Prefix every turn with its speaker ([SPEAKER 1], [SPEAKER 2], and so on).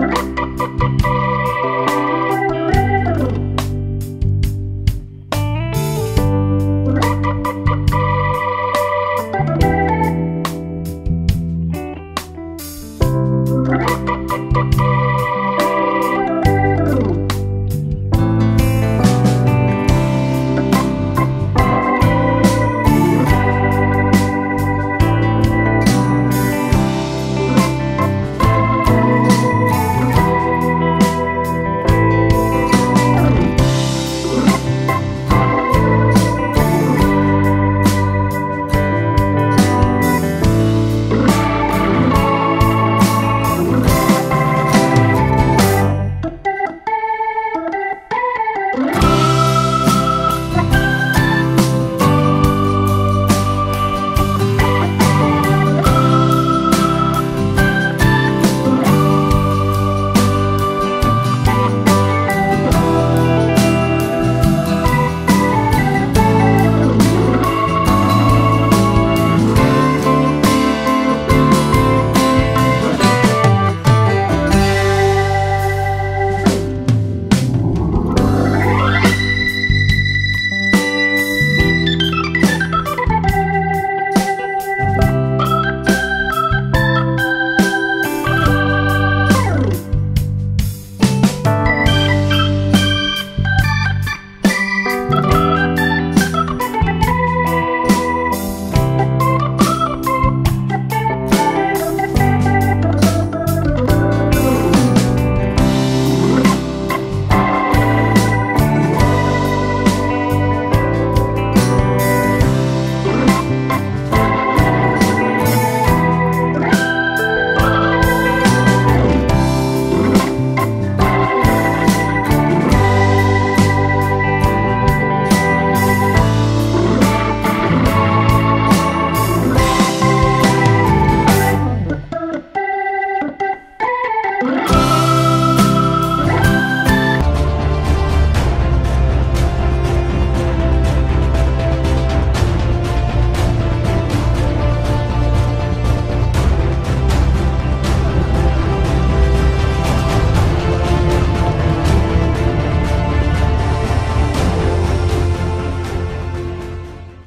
[SPEAKER 1] Bye.